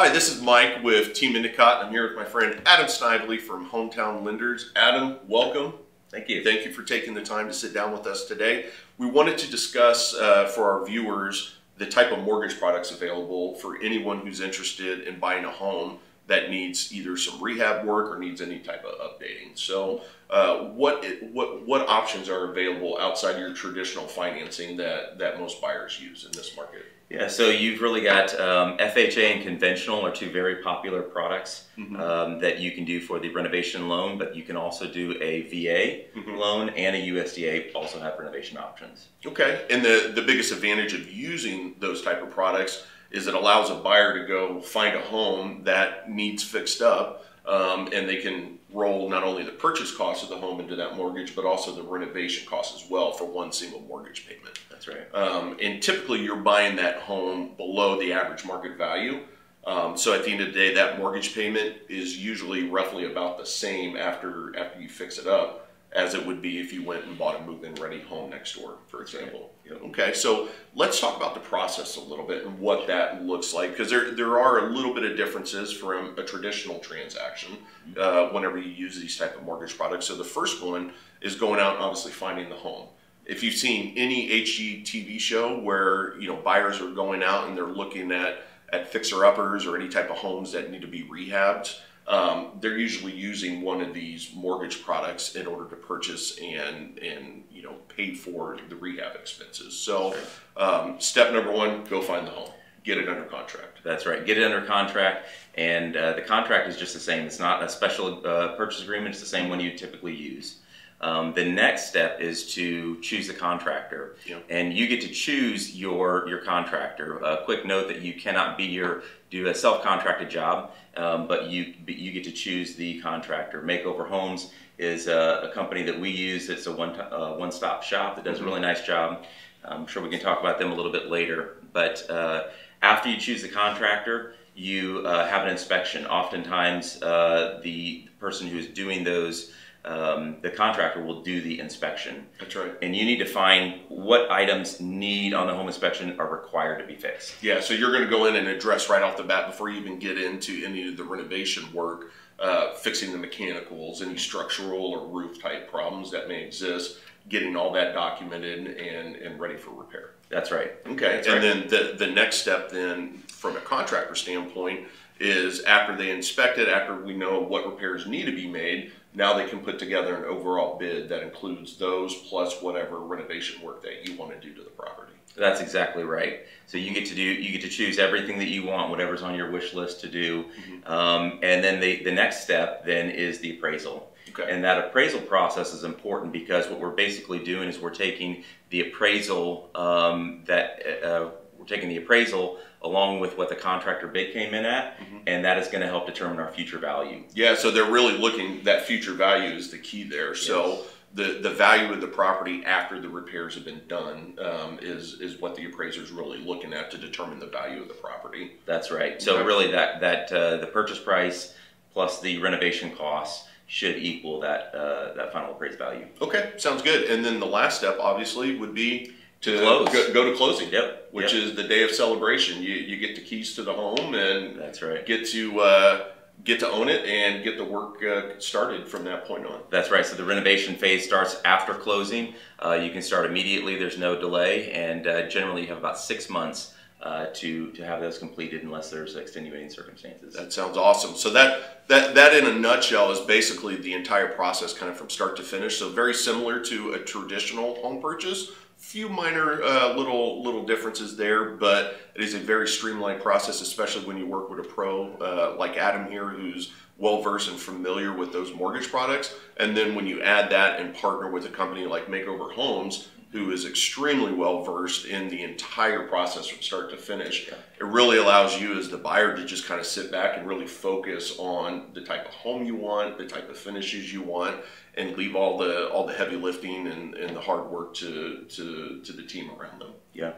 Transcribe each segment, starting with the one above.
Hi, this is Mike with Team Endicott. I'm here with my friend Adam Snively from Hometown Lenders. Adam, welcome. Thank you. Thank you for taking the time to sit down with us today. We wanted to discuss uh, for our viewers the type of mortgage products available for anyone who's interested in buying a home that needs either some rehab work or needs any type of updating. So, uh, what what what options are available outside your traditional financing that that most buyers use in this market? Yeah, so you've really got um, FHA and conventional are two very popular products mm-hmm. um, that you can do for the renovation loan, but you can also do a VA mm-hmm. loan and a USDA also have renovation options. Okay, and the the biggest advantage of using those type of products is it allows a buyer to go find a home that needs fixed up um, and they can roll not only the purchase cost of the home into that mortgage but also the renovation cost as well for one single mortgage payment. That's right. Um, and typically you're buying that home below the average market value. Um, so at the end of the day that mortgage payment is usually roughly about the same after after you fix it up as it would be if you went and bought a move-in ready home next door, for example. Okay, so let's talk about the process a little bit and what that looks like, because there, there are a little bit of differences from a traditional transaction uh, whenever you use these type of mortgage products. So the first one is going out and obviously finding the home. If you've seen any HGTV show where you know buyers are going out and they're looking at at fixer uppers or any type of homes that need to be rehabbed, um, they're usually using one of these mortgage products in order to purchase and and you know pay for the rehab expenses. So um, step number one, go find the home, get it under contract. That's right, get it under contract, and uh, the contract is just the same. It's not a special uh, purchase agreement. It's the same one you typically use. Um, the next step is to choose the contractor, and you get to choose your your contractor. A quick note that you cannot be your do a self-contracted job, um, but you but you get to choose the contractor. Makeover Homes is a, a company that we use. It's a one uh, one-stop shop that does a really nice job. I'm sure we can talk about them a little bit later. But uh, after you choose the contractor, you uh, have an inspection. Oftentimes, uh, the person who's doing those um, the contractor will do the inspection. That's right. And you need to find what items need on the home inspection are required to be fixed. Yeah, so you're going to go in and address right off the bat before you even get into any of the renovation work, uh, fixing the mechanicals, any structural or roof type problems that may exist, getting all that documented and, and ready for repair. That's right. Okay, That's and right. then the, the next step then from a contractor standpoint is after they inspect it, after we know what repairs need to be made, now they can put together an overall bid that includes those plus whatever renovation work that you want to do to the property. That's exactly right. So you get to do you get to choose everything that you want, whatever's on your wish list to do, mm-hmm. um, and then the the next step then is the appraisal. Okay. And that appraisal process is important because what we're basically doing is we're taking the appraisal um, that uh, we're taking the appraisal along with what the contractor bid came in at, mm-hmm. And that is going to help determine our future value. Yeah, so they're really looking that future value is the key there. Yes. So the the value of the property after the repairs have been done um, is is what the appraiser is really looking at to determine the value of the property. That's right. So okay. really, that that uh, the purchase price plus the renovation costs should equal that uh, that final appraised value. Okay, sounds good. And then the last step, obviously, would be to Close. Go, go, to closing. Yep. Which yep. is the day of celebration. You you get the keys to the home and that's right. Get to uh, get to own it and get the work uh, started from that point on. That's right. So the renovation phase starts after closing. Uh, you can start immediately. There's no delay, and uh, generally you have about six months. Uh, to to have those completed unless there's extenuating circumstances. That sounds awesome. So that that that in a nutshell is basically the entire process, kind of from start to finish. So very similar to a traditional home purchase, few minor uh, little little differences there, but it is a very streamlined process, especially when you work with a pro uh, like Adam here, who's well versed and familiar with those mortgage products. And then when you add that and partner with a company like Makeover Homes, who is extremely well versed in the entire process from start to finish, yeah. it really allows you as the buyer to just kind of sit back and really focus on the type of home you want, the type of finishes you want, and leave all the all the heavy lifting and, and the hard work to, to to the team around them. Yeah.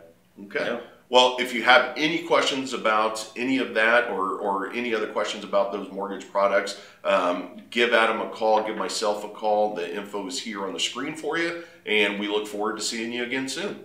Okay. Yeah. Well, if you have any questions about any of that or, or any other questions about those mortgage products, um, give Adam a call, give myself a call. The info is here on the screen for you, and we look forward to seeing you again soon.